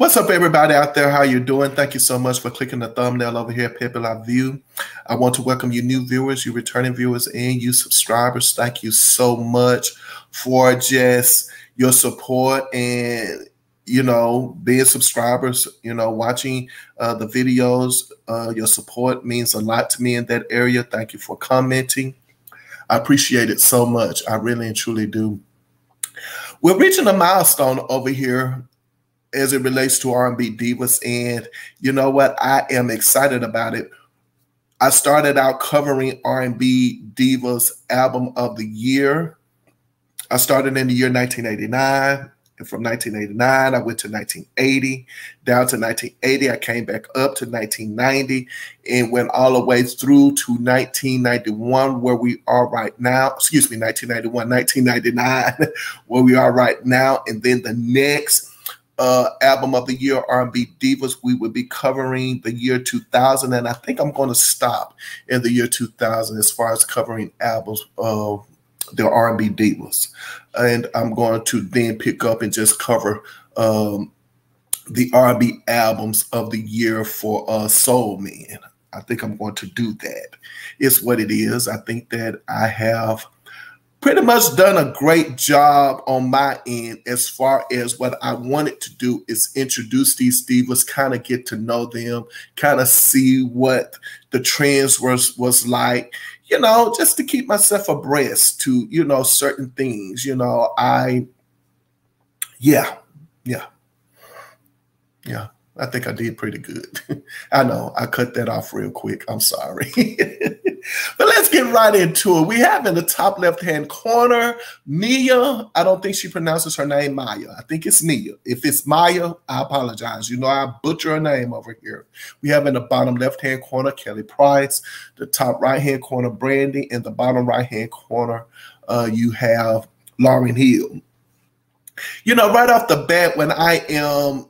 What's up, everybody out there? How you doing? Thank you so much for clicking the thumbnail over here, Peppie La View. I want to welcome you new viewers, you returning viewers, and you subscribers. Thank you so much for just your support and you know being subscribers. You know, watching uh, the videos. Uh, your support means a lot to me in that area. Thank you for commenting. I appreciate it so much. I really and truly do. We're reaching a milestone over here as it relates to R&B divas, and you know what? I am excited about it. I started out covering R&B divas album of the year. I started in the year 1989. And from 1989, I went to 1980. Down to 1980, I came back up to 1990 and went all the way through to 1991, where we are right now. Excuse me, 1991, 1999, where we are right now. And then the next uh, album of the year, R&B Divas. We will be covering the year 2000, and I think I'm going to stop in the year 2000 as far as covering albums of the R&B Divas, and I'm going to then pick up and just cover um, the R&B albums of the year for uh, Soul Man. I think I'm going to do that. It's what it is. I think that I have pretty much done a great job on my end as far as what I wanted to do is introduce these divas, kind of get to know them, kind of see what the trends was was like, you know, just to keep myself abreast to, you know, certain things. You know, I yeah, yeah, yeah. I think I did pretty good. I know I cut that off real quick. I'm sorry. but let's get right into it. We have in the top left hand corner Nia. I don't think she pronounces her name Maya. I think it's Nia. If it's Maya, I apologize. You know, I butcher her name over here. We have in the bottom left hand corner Kelly Price, the top right hand corner Brandy, and the bottom right hand corner uh, you have Lauryn Hill. You know, right off the bat, when I am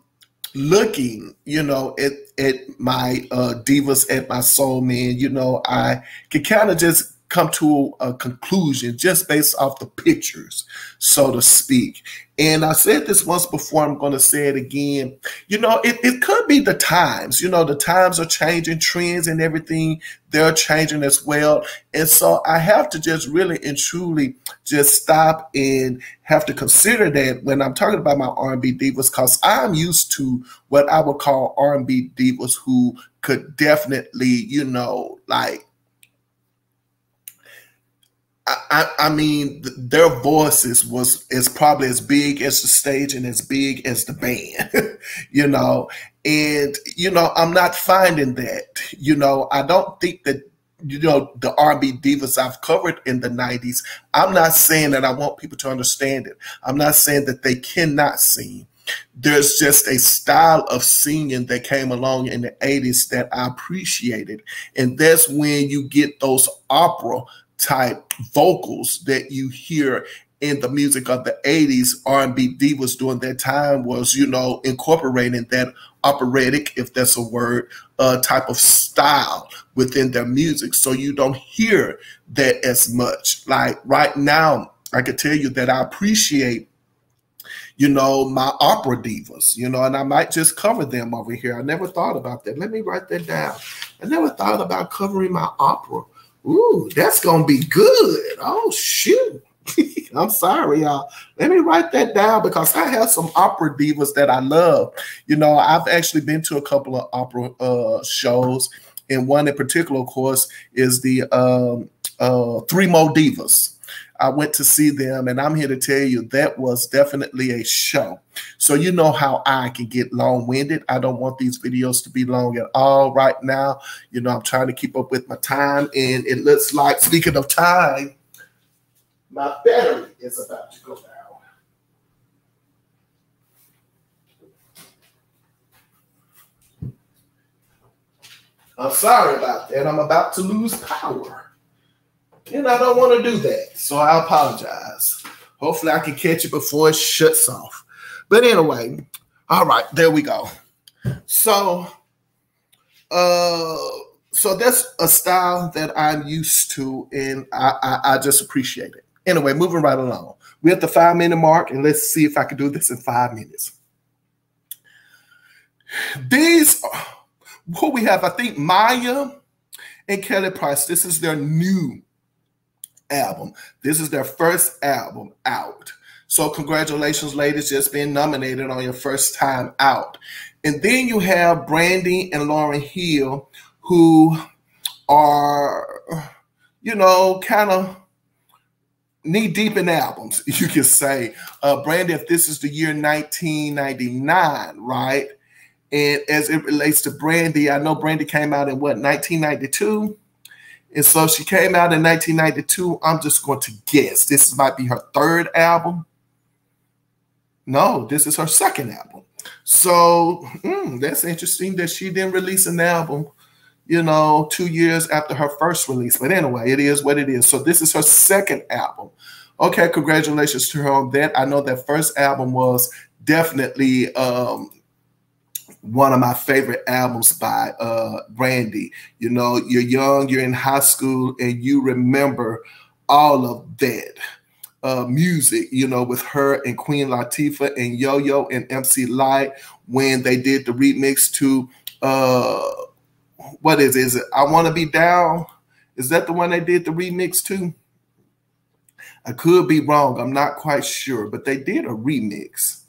looking, you know, at at my uh, divas, at my soul man, you know, I can kind of just come to a conclusion just based off the pictures, so to speak. And I said this once before, I'm going to say it again. You know, it, it could be the times. You know, the times are changing, trends and everything, they're changing as well. And so I have to just really and truly just stop and have to consider that when I'm talking about my R&B divas, because I'm used to what I would call R&B divas who could definitely, you know, like I, I, mean, their voices was is probably as big as the stage and as big as the band, you know. And you know, I'm not finding that. You know, I don't think that you know the R&B divas I've covered in the '90s. I'm not saying that I want people to understand it. I'm not saying that they cannot sing. There's just a style of singing that came along in the 80s that I appreciated. And that's when you get those opera type vocals that you hear in the music of the 80s r&b divas during that time was you know incorporating that operatic if that's a word uh, type of style within their music so you don't hear that as much like right now i could tell you that i appreciate you know, my opera divas, you know, and I might just cover them over here. I never thought about that. Let me write that down. I never thought about covering my opera Ooh, that's gonna be good. Oh shoot. I'm sorry, y'all. Let me write that down because I have some opera divas that I love. You know, I've actually been to a couple of opera uh, shows, and one in particular, of course, is the um, uh, Three Mo Divas. I went to see them, and I'm here to tell you that was definitely a show. So you know how I can get long-winded. I don't want these videos to be long at all right now. You know, I'm trying to keep up with my time, and it looks like, speaking of time, my battery is about to go down. I'm sorry about that. I'm about to lose power. And I don't want to do that. So I apologize. Hopefully I can catch it before it shuts off. But anyway, all right, there we go. So uh so that's a style that I'm used to and I, I, I just appreciate it. Anyway, moving right along. We're at the five minute mark, and let's see if I can do this in five minutes. these who we have, I think Maya and Kelly Price. This is their new album. This is their first album out. So congratulations, ladies, just being nominated on your first time out. And then you have Brandy and Lauryn Hill, who are, you know, kind of knee deep in albums, you can say. Uh, Brandy, if this is the year 1999, right? And as it relates to Brandy, I know Brandy came out in what, 1992? And so she came out in 1992. I'm just going to guess this might be her third album. No, this is her second album. So mm, that's interesting that she didn't release an album, you know, two years after her first release. But anyway, it is what it is. So this is her second album. Okay, congratulations to her on that. I know that first album was definitely um, one of my favorite albums by uh, Brandy. You know, you're young, you're in high school, and you remember all of that uh, music, you know, with her and Queen Latifah and Yo Yo and MC Lyte when they did the remix to uh, what is it? Is it I Want to Be Down? Is that the one they did the remix to? I could be wrong. I'm not quite sure, but they did a remix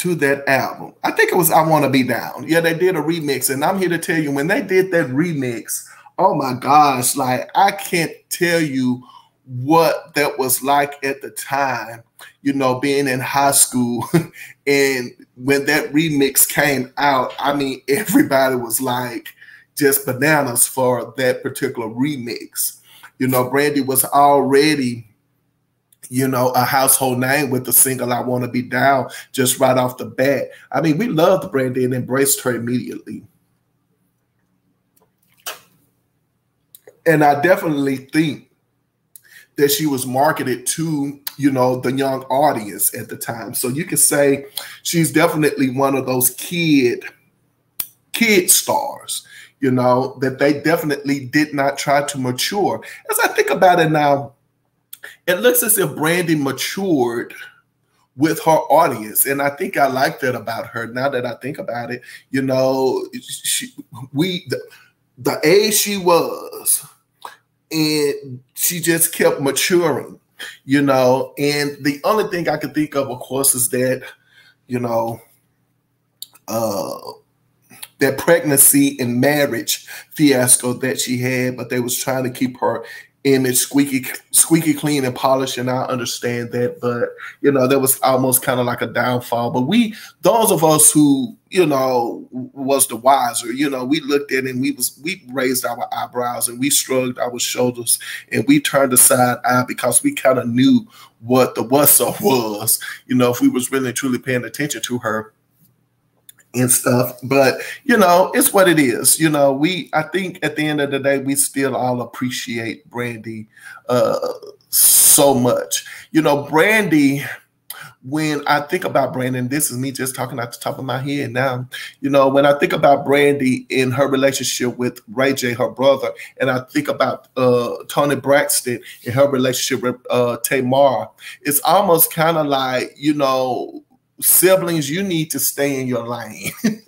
to that album. I think it was I Want to Be Down. Yeah, they did a remix. And I'm here to tell you when they did that remix, oh my gosh, like I can't tell you what that was like at the time, you know, being in high school. and when that remix came out, I mean, everybody was like just bananas for that particular remix. You know, Brandy was already, you know, a household name with the single I Want to Be Down just right off the bat. I mean, we loved Brandy and embraced her immediately. And I definitely think that she was marketed to you know the young audience at the time so you could say she's definitely one of those kid kid stars you know that they definitely did not try to mature as i think about it now it looks as if brandy matured with her audience and i think i like that about her now that i think about it you know she, we the, the age she was and she just kept maturing, you know. And the only thing I could think of, of course, is that, you know, uh, that pregnancy and marriage fiasco that she had, but they was trying to keep her image squeaky squeaky clean and polished and i understand that but you know that was almost kind of like a downfall but we those of us who you know was the wiser you know we looked at it and we was we raised our eyebrows and we shrugged our shoulders and we turned aside eye because we kind of knew what the what's up was you know if we was really truly paying attention to her and stuff. But you know, it's what it is. You know, we I think at the end of the day, we still all appreciate Brandy uh so much. You know, Brandy when I think about Brandy, this is me just talking out the top of my head now. You know, when I think about Brandy in her relationship with Ray J, her brother, and I think about uh, Toni Braxton in her relationship with uh, Tamar, it's almost kind of like, you know, siblings, you need to stay in your lane.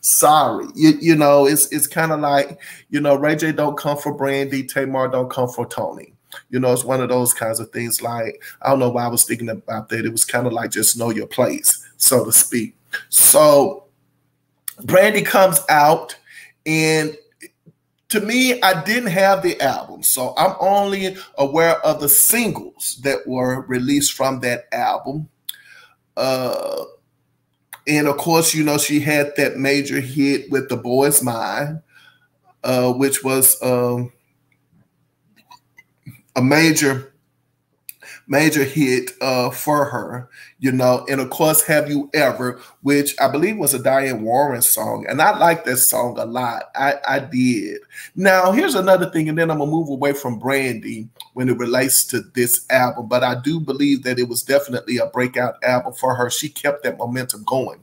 Sorry, you, you know it's it's kind of like you know Ray J don't come for Brandy, Tamar don't come for Toni. You know, it's one of those kinds of things. Like I don't know why I was thinking about that. It was kind of like just know your place, so to speak. So Brandy comes out, and to me, I didn't have the album, so I'm only aware of the singles that were released from that album. Uh, and of course, you know, she had that major hit with The Boy's Mine, uh, which was um, a major major hit uh, for her, you know. And of course, Have You Ever, which I believe was a Diane Warren song. And I like that song a lot. I, I did. Now, here's another thing, and then I'm going to move away from Brandy when it relates to this album. But I do believe that it was definitely a breakout album for her. She kept that momentum going.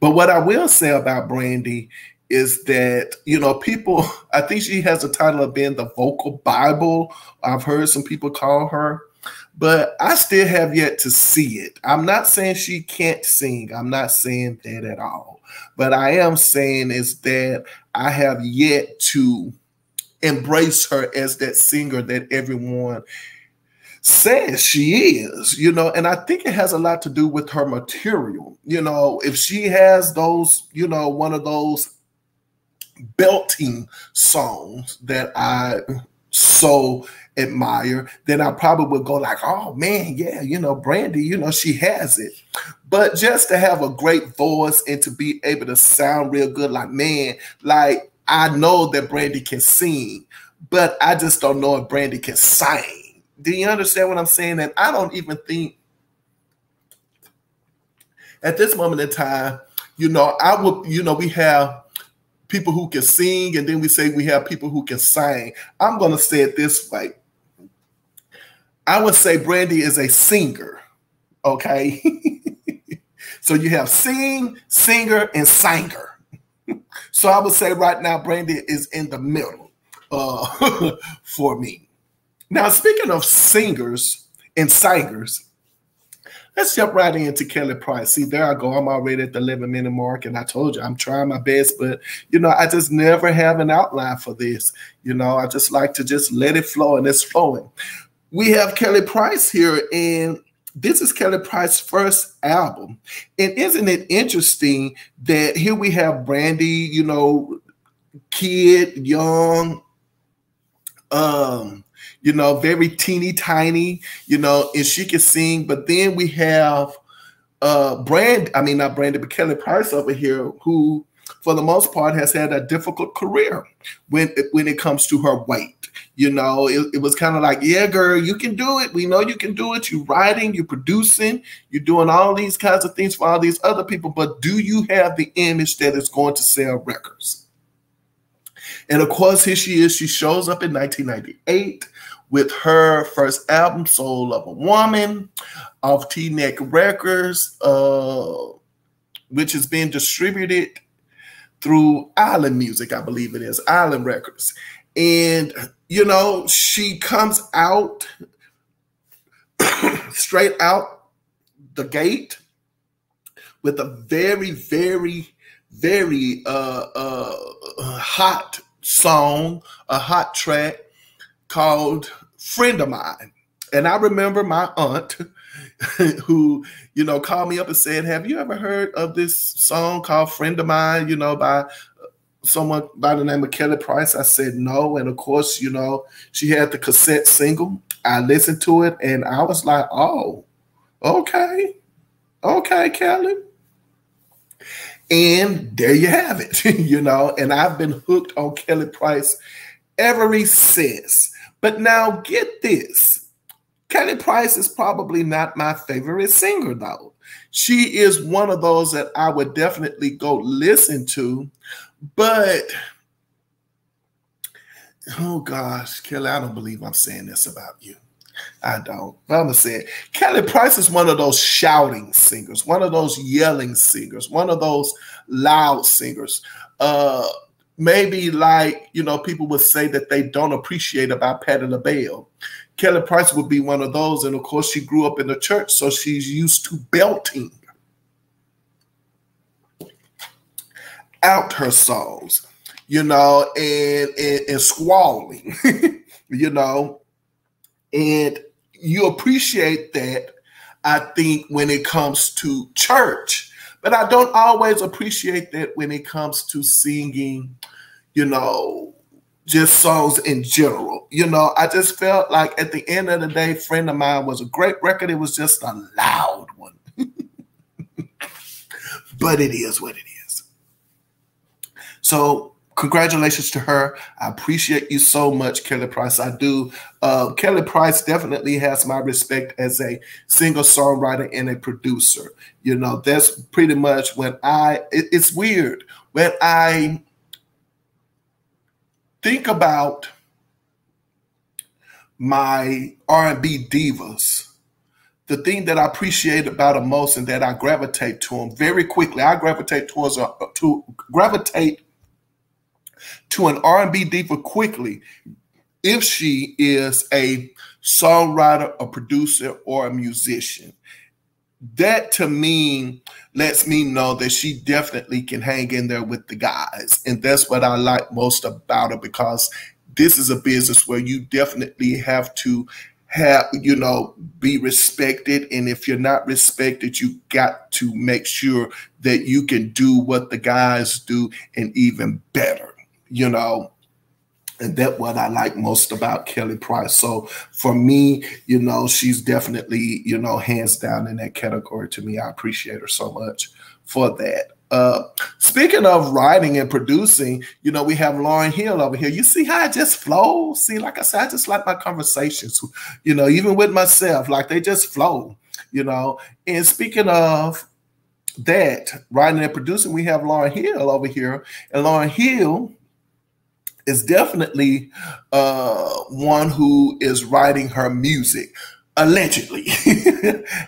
But what I will say about Brandy is that you know people i think she has the title of being the vocal bible i've heard some people call her but I still have yet to see it. I'm not saying she can't sing. I'm not saying that at all. But I am saying is that I have yet to embrace her as that singer that everyone says she is, you know, and I think it has a lot to do with her material. You know, if she has those, you know, one of those belting songs that I so admire, then I probably would go like, oh man, yeah, you know, Brandy, you know, she has it. But just to have a great voice and to be able to sound real good, like man, like I know that Brandy can sing, but I just don't know if Brandy can sing. Do you understand what I'm saying? And I don't even think at this moment in time, you know, I would, you know, we have people who can sing, and then we say we have people who can sing. I'm going to say it this way. I would say Brandy is a singer. Okay. so you have sing, singer, and singer. so I would say right now, Brandy is in the middle uh, for me. Now, speaking of singers and singers, Let's jump right into Kelly Price. See, there I go. I'm already at the 11 minute mark, and I told you I'm trying my best, but you know, I just never have an outline for this. You know, I just like to just let it flow, and it's flowing. We have Kelly Price here, and this is Kelly Price's first album. And isn't it interesting that here we have Brandy, you know, kid, young, um, you know, very teeny tiny, you know, and she can sing. But then we have uh Brand, I mean not Brandon, but Kelly Price over here, who for the most part has had a difficult career when when it comes to her weight. You know, it, it was kind of like, yeah, girl, you can do it. We know you can do it. You're writing, you're producing, you're doing all these kinds of things for all these other people, but do you have the image that is going to sell records? And of course, here she is. She shows up in 1998 with her first album, Soul of a Woman, off T-Neck Records, uh, which is being distributed through Island Music, I believe it is, Island Records. And, you know, she comes out straight out the gate with a very, very, very uh, uh, hot song, a hot track called Friend of Mine. And I remember my aunt who, you know, called me up and said, Have you ever heard of this song called Friend of Mine, you know, by uh, someone by the name of Kelly Price? I said no. And of course, you know, she had the cassette single. I listened to it and I was like, Oh, okay. Okay, Kelly. And there you have it, you know. And I've been hooked on Kelly Price ever since. But now get this. Kelly Price is probably not my favorite singer, though. She is one of those that I would definitely go listen to. But, oh gosh, Kelly, I don't believe I'm saying this about you. I don't. But I'm gonna say it. Kelly Price is one of those shouting singers, one of those yelling singers, one of those loud singers. Uh, maybe like you know people would say that they don't appreciate about Patti LaBelle. Kelly Price would be one of those, and of course she grew up in the church, so she's used to belting out her songs, you know, and and, and squalling, you know, and you appreciate that. I think when it comes to church but I don't always appreciate that when it comes to singing, you know, just songs in general. You know, I just felt like at the end of the day, Friend of Mine was a great record. It was just a loud one. but it is what it is. So congratulations to her. I appreciate you so much, Kelly Price. I do. Uh, Kelly Price definitely has my respect as a singer songwriter and a producer. You know, that's pretty much when I. It, it's weird when I think about my R&B divas. The thing that I appreciate about them most and that I gravitate to them very quickly, I gravitate towards a, to gravitate to an R&B diva quickly if she is a songwriter, a producer, or a musician. That to me lets me know that she definitely can hang in there with the guys. And that's what I like most about her because this is a business where you definitely have to have you know be respected and if you're not respected you got to make sure that you can do what the guys do and even better you know and that's what I like most about Kelly Price. So for me, you know, she's definitely, you know, hands down in that category to me. I appreciate her so much for that. Uh, speaking of writing and producing, you know, we have Lauryn Hill over here. You see how I just flow? See, like I said, I just like my conversations, you know, even with myself, like they just flow, you know. And speaking of that, writing and producing, we have Lauryn Hill over here. And Lauryn Hill is definitely uh, one who is writing her music allegedly.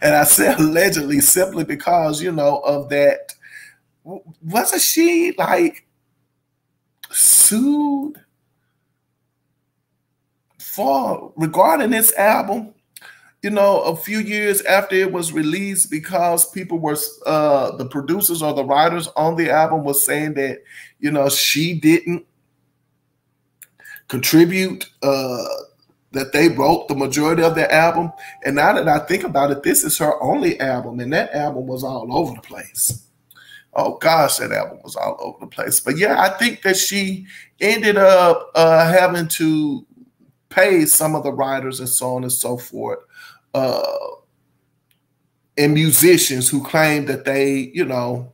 and I say allegedly simply because, you know, of that wasn't she like sued for regarding this album? You know, a few years after it was released, because people were uh the producers or the writers on the album was saying that, you know, she didn't contribute uh that they wrote the majority of the album. And now that I think about it, this is her only album, and that album was all over the place oh gosh, that album was all over the place. But yeah, I think that she ended up uh, having to pay some of the writers and so on and so forth, uh, and musicians who claimed that they, you know,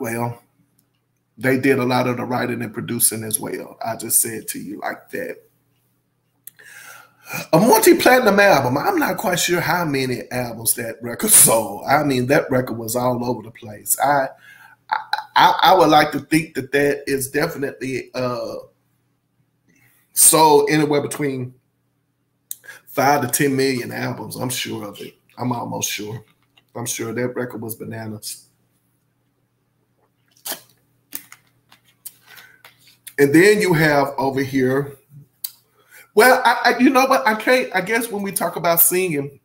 well, they did a lot of the writing and producing as well. I just said to you like that. A multi-platinum album. I'm not quite sure how many albums that record sold. I mean, that record was all over the place. I I, I would like to think that that is definitely uh, sold anywhere between five to ten million albums. I'm sure of it. I'm almost sure. I'm sure that record was bananas. And then you have over here well, I, I, you know what? I can't. I guess when we talk about singing,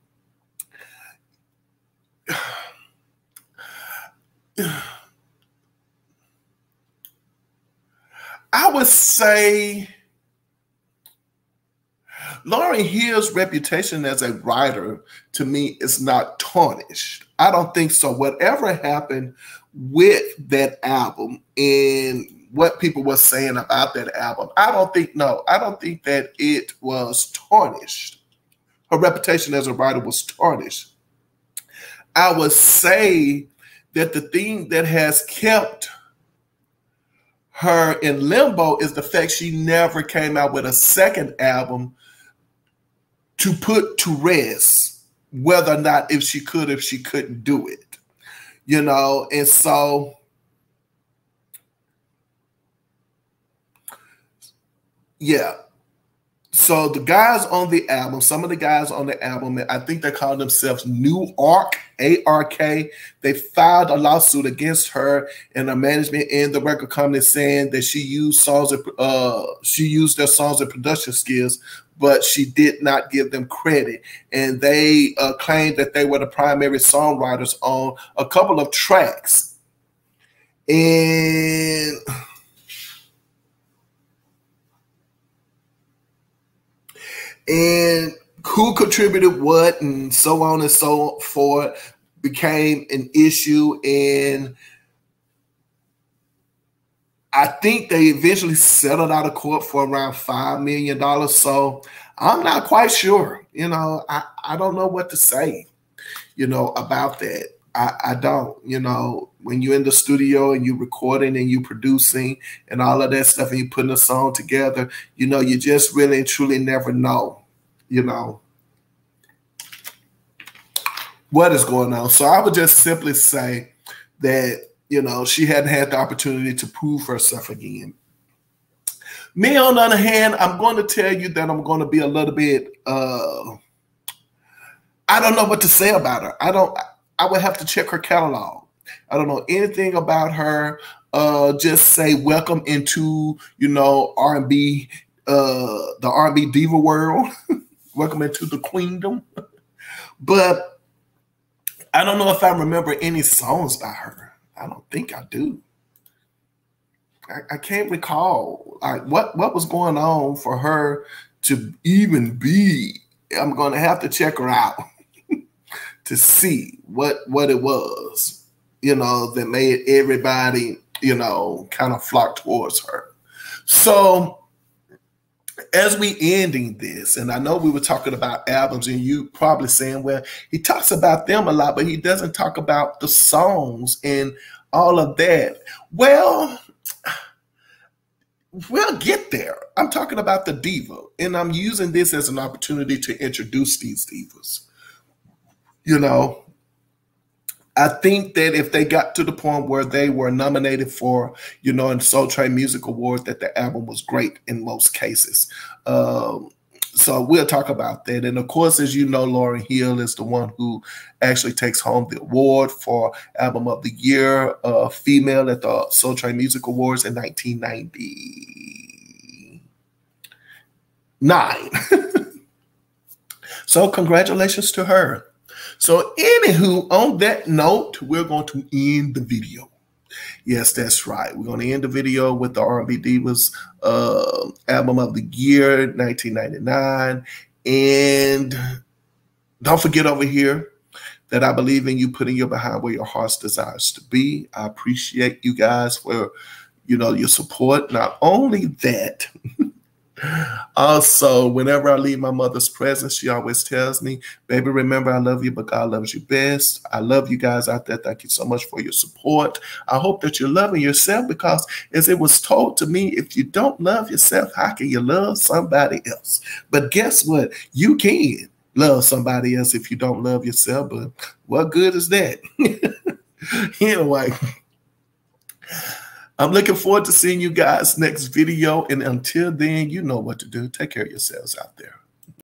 I would say Lauryn Hill's reputation as a writer to me is not tarnished. I don't think so. Whatever happened with that album and what people were saying about that album. I don't think no, I don't think that it was tarnished. Her reputation as a writer was tarnished. I would say that the thing that has kept her in limbo is the fact she never came out with a second album to put to rest whether or not if she could if she couldn't do it you know and so Yeah. So the guys on the album, some of the guys on the album, I think they call themselves New Ark, A-R-K. They filed a lawsuit against her and her management and the record company saying that she used songs, of, uh, she used their songs and production skills, but she did not give them credit. And they uh, claimed that they were the primary songwriters on a couple of tracks. And and who contributed what and so on and so forth became an issue and I think they eventually settled out of court for around five million dollars. So I'm not quite sure. You know, I, I don't know what to say, you know, about that. I, I don't, you know, when you're in the studio and you're recording and you're producing and all of that stuff and you're putting a song together, you know, you just really and truly never know, you know, what is going on. So I would just simply say that, you know, she hadn't had the opportunity to prove herself again. Me, on the other hand, I'm going to tell you that I'm going to be a little bit, uh, I don't know what to say about her. I don't, I would have to check her catalog. I don't know anything about her. Uh, just say welcome into you know R and B uh, the R&B diva world. Welcome into the queendom. but I don't know if I remember any songs by her. I don't think I do. I, I can't recall like what what was going on for her to even be. I'm going to have to check her out to see what what it was, you know, that made everybody, you know, kind of flock towards her. So as we ending this, and I know we were talking about albums, and you probably saying, well, he talks about them a lot, but he doesn't talk about the songs and all of that. Well, we'll get there. I'm talking about the diva, and I'm using this as an opportunity to introduce these divas. You know, I think that if they got to the point where they were nominated for, you know, in Soul Train Music Award, that the album was great in most cases. Um, so we'll talk about that. And of course, as you know, Lauryn Hill is the one who actually takes home the award for Album of the Year, uh, female at the Soul Train Music Awards in 1999. so congratulations to her. So, anywho, on that note, we're going to end the video. Yes, that's right. We're going to end the video with the R&B Divas uh, album of the year, 1999. And don't forget over here that I believe in you putting your behind where your heart's desires to be. I appreciate you guys for, you know, your support. Not only that, Also, whenever I leave my mother's presence, she always tells me, Baby, remember, I love you, but God loves you best. I love you guys out there. Thank you so much for your support. I hope that you're loving yourself because, as it was told to me, if you don't love yourself, how can you love somebody else? But guess what? You can love somebody else if you don't love yourself, but what good is that? anyway. I'm looking forward to seeing you guys next video. And until then, you know what to do. Take care of yourselves out there.